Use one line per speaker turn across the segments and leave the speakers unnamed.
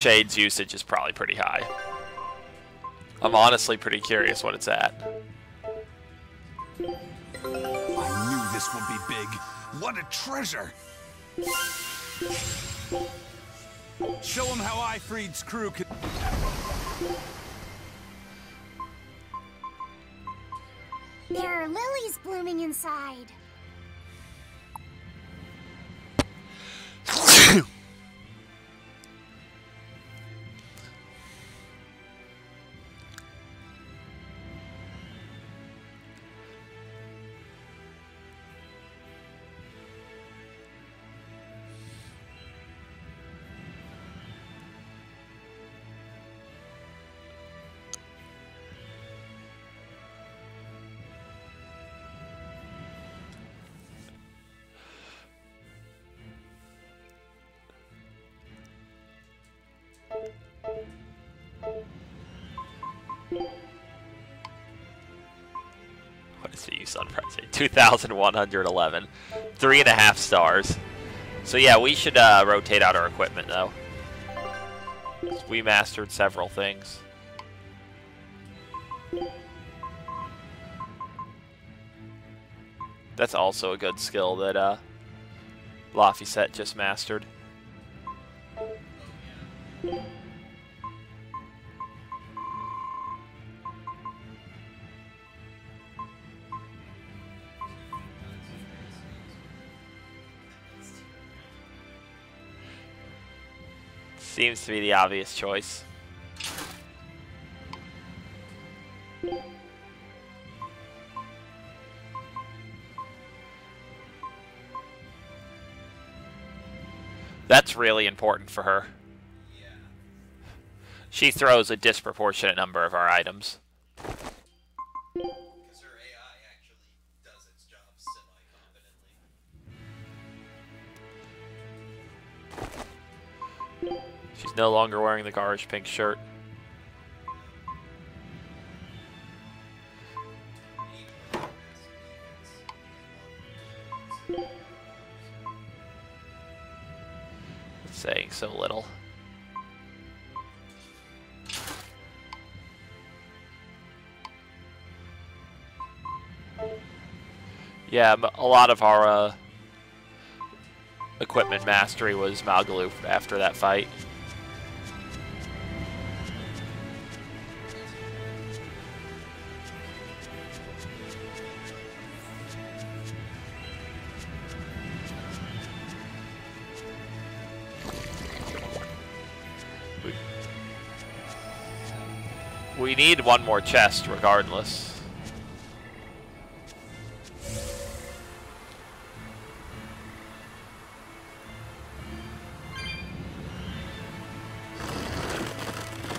Shade's usage is probably pretty high. I'm honestly pretty curious what it's at.
I knew this would be big. What a treasure! Show him how Aifread's crew can...
There are lilies blooming inside.
What is the use on price? 2,111. Three and a half stars. So yeah, we should uh, rotate out our equipment though. We mastered several things. That's also a good skill that uh, Laphicet just mastered. Seems to be the obvious choice. That's really important for her. She throws a disproportionate number of our items. She's no longer wearing the garish pink shirt. Saying so little. Yeah, a lot of our uh, equipment mastery was Malgaloo after that fight. Need one more chest regardless.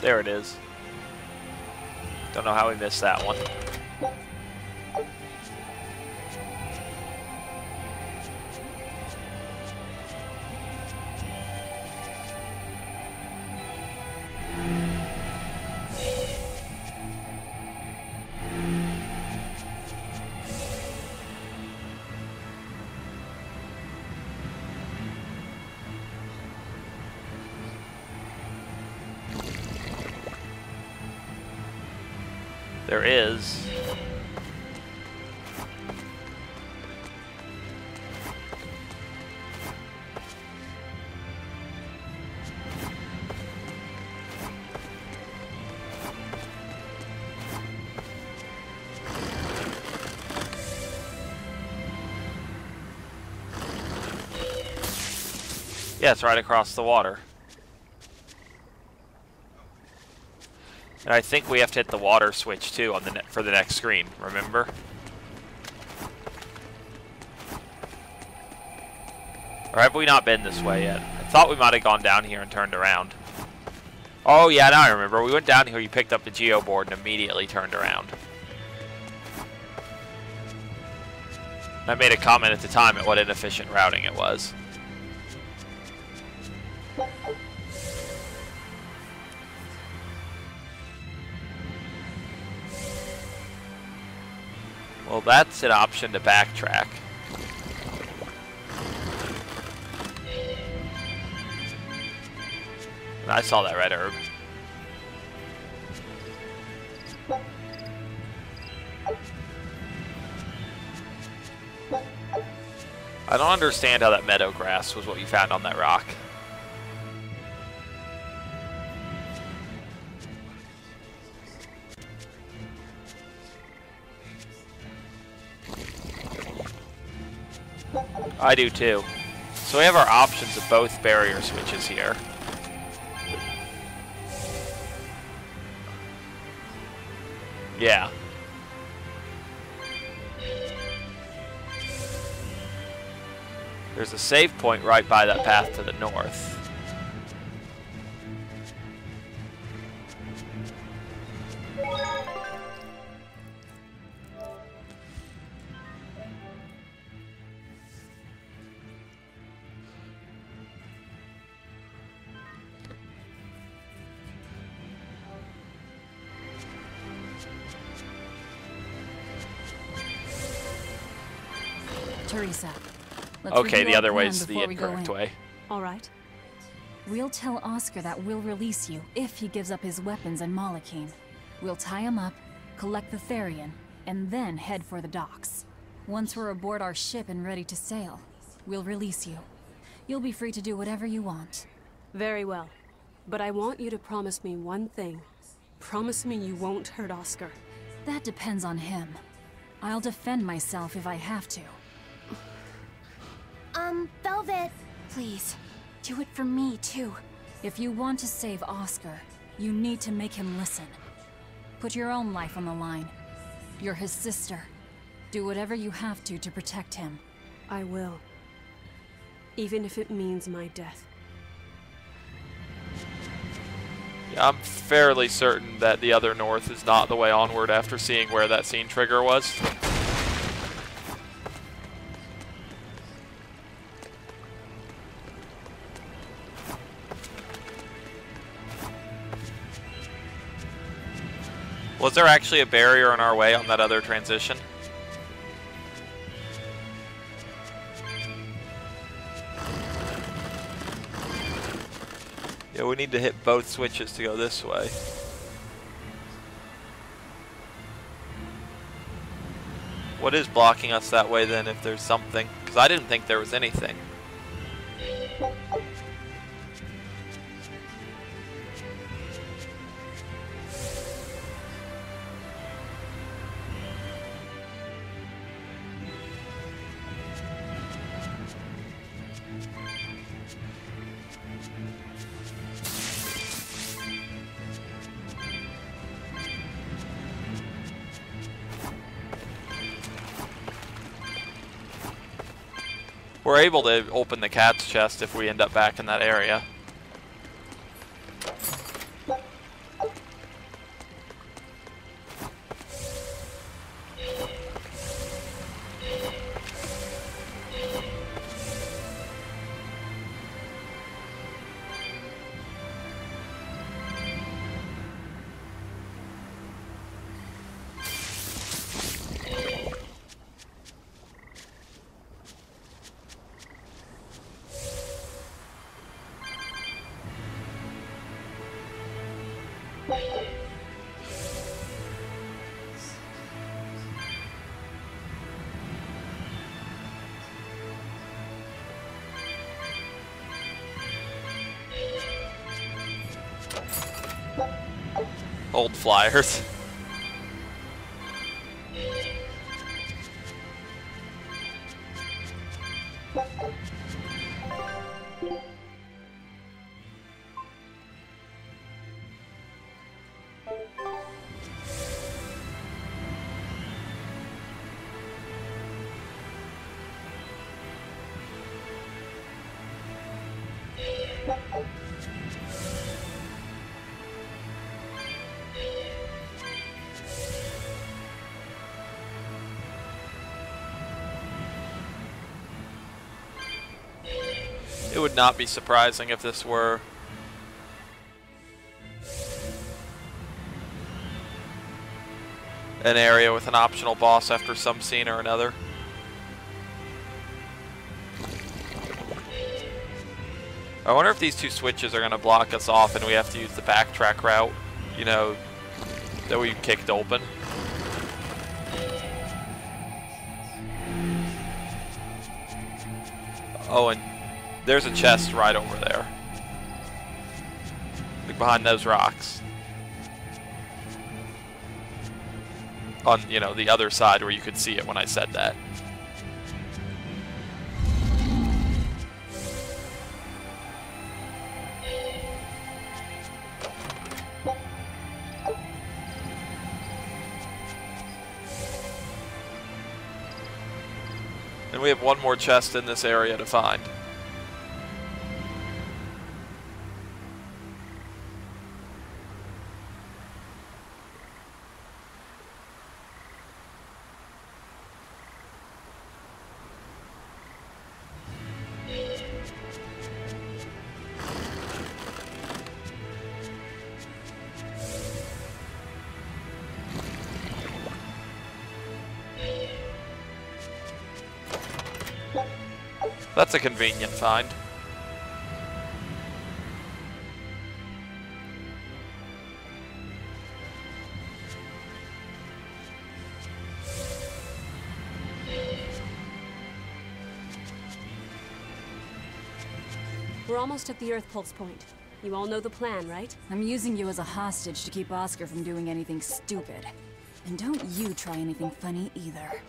There it is. Don't know how we missed that one. Yeah, it's right across the water. And I think we have to hit the water switch too on the for the next screen. Remember? Or have we not been this way yet? I thought we might have gone down here and turned around. Oh yeah, now I remember. We went down here, you picked up the geo board and immediately turned around. I made a comment at the time at what inefficient routing it was. Well, that's an option to backtrack. I saw that red herb. I don't understand how that meadow grass was what you found on that rock. I do too. So we have our options of both barrier switches here. Yeah. There's a save point right by that path to the north.
Teresa. Let's
Okay, the other
plan
way's the
before we go
incorrect
in.
way.
All right.
We'll tell Oscar that we'll release you if he gives up his weapons and Malakhim. We'll tie him up, collect the Therian, and then head for the docks. Once we're aboard our ship and ready to sail, we'll release you. You'll be free to do whatever you want.
Very well. But I want you to promise me one thing. Promise me you won't hurt Oscar.
That depends on him. I'll defend myself if I have to.
Um, Velvet.
Please, do it for me too. If you want to save Oscar, you need to make him listen. Put your own life on the line. You're his sister. Do whatever you have to to protect him.
I will. Even if it means my death.
Yeah, I'm fairly certain that the other north is not the way onward after seeing where that scene trigger was. Was there actually a barrier in our way on that other transition? Yeah, we need to hit both switches to go this way. What is blocking us that way then if there's something? Because I didn't think there was anything. We're able to open the cat's chest if we end up back in that area. Old flyers. Not be surprising if this were an area with an optional boss after some scene or another. I wonder if these two switches are going to block us off and we have to use the backtrack route, you know, that we kicked open. Oh, and there's a chest right over there. Like behind those rocks. On, you know, the other side where you could see it when I said that. And we have one more chest in this area to find. That's a convenient find.
We're almost at the Earth Pulse point. You all know the plan, right?
I'm using you as a hostage to keep Oscar from doing anything stupid. And don't you try anything funny either.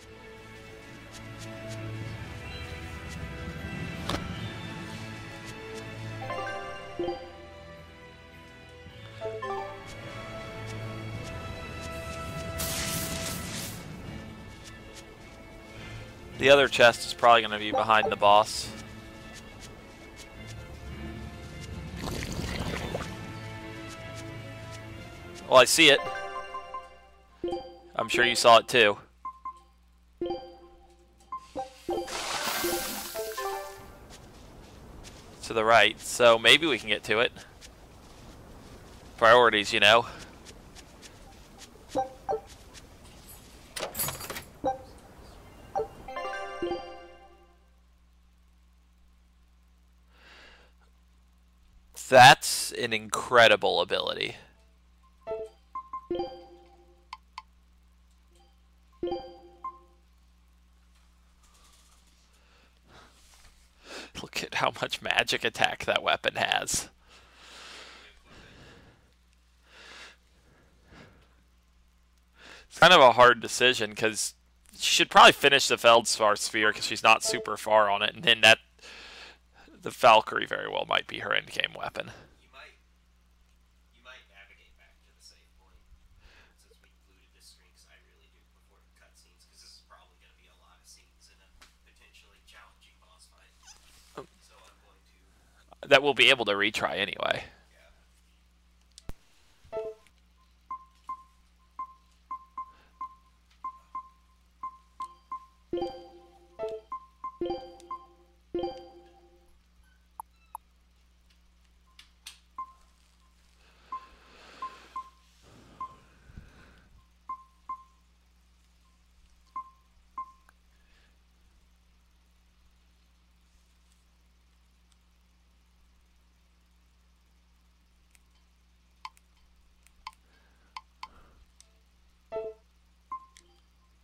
The other chest is probably going to be behind the boss. Well, I see it. I'm sure you saw it too. To the right, so maybe we can get to it. Priorities, you know. That's an incredible ability. Look at how much magic attack that weapon has. It's kind of a hard decision because she should probably finish the Feldspar sphere because she's not super far on it, and then that the Valkyrie very well might be her endgame weapon.
You might, you might navigate back to the save point since we included this screen. Because I really do before cutscenes, because this is probably going to be a lot of scenes in a potentially challenging boss fight. Oh. So I'm going to.
That we'll be able to retry anyway.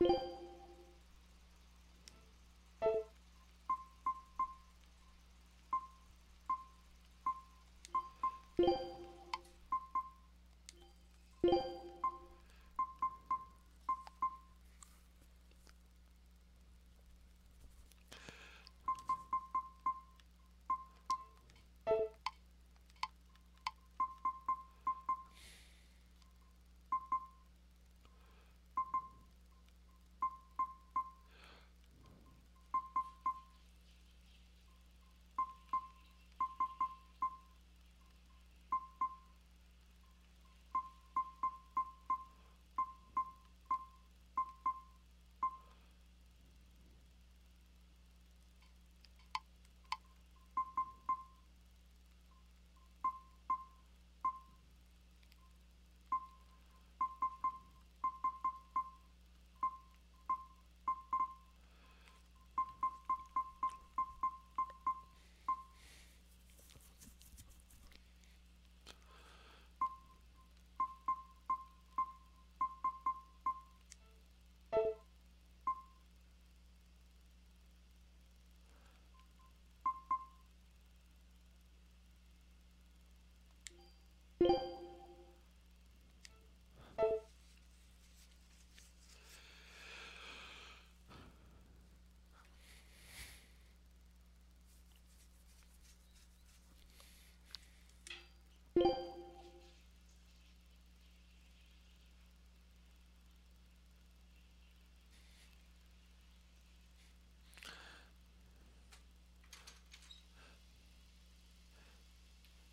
you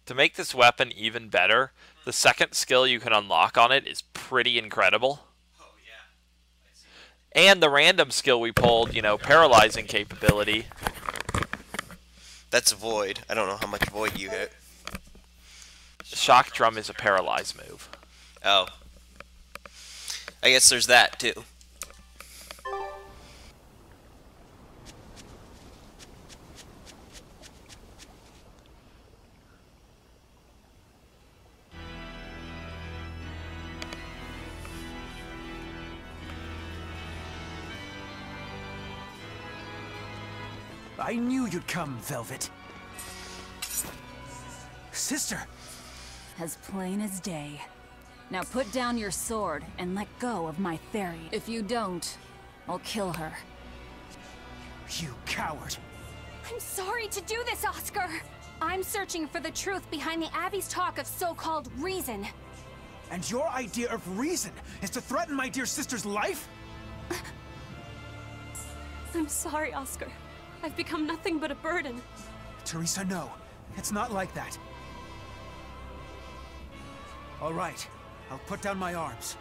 To make this weapon even better, the second skill you can unlock on it is pretty incredible.
Oh yeah.
And the random skill we pulled, you know, paralyzing capability.
That's void. I don't know how much void you hit.
Shock drum is a paralyze move.
Oh. I guess there's that too.
Knew you'd come, Velvet. Sister!
As plain as day. Now put down your sword and let go of my Therian. If you don't, I'll kill her.
You coward!
I'm sorry to do this, Oscar. I'm searching for the truth behind the Abbey's talk of so-called reason.
And your idea of reason is to threaten my dear sister's life?
I'm sorry, Oscar. I've become nothing but a burden.
Teresa, no. It's not like that. All right. I'll put down my arms.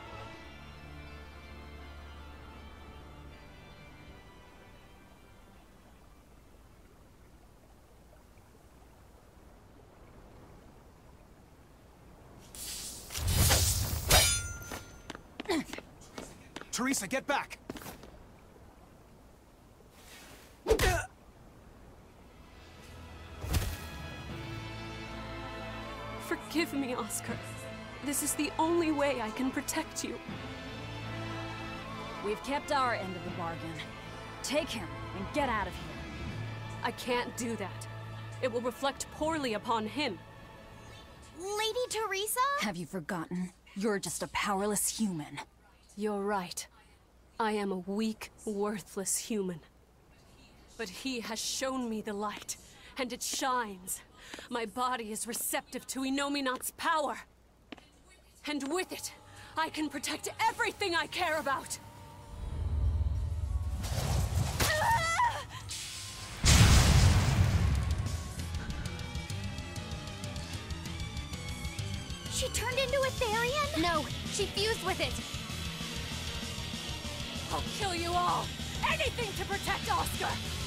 Teresa, get back!
Oscar. This is the only way I can protect you.
We've kept our end of the bargain. Take him and get out of here.
I can't do that. It will reflect poorly upon him.
Lady Teresa?
Have you forgotten? You're just a powerless human.
You're right. I am a weak, worthless human. But he has shown me the light, and it shines. My body is receptive to Innominat's power. And with it, I can protect everything I care about.
She turned into a Therian? No, she fused with it.
I'll kill you all! Anything to protect Oscar!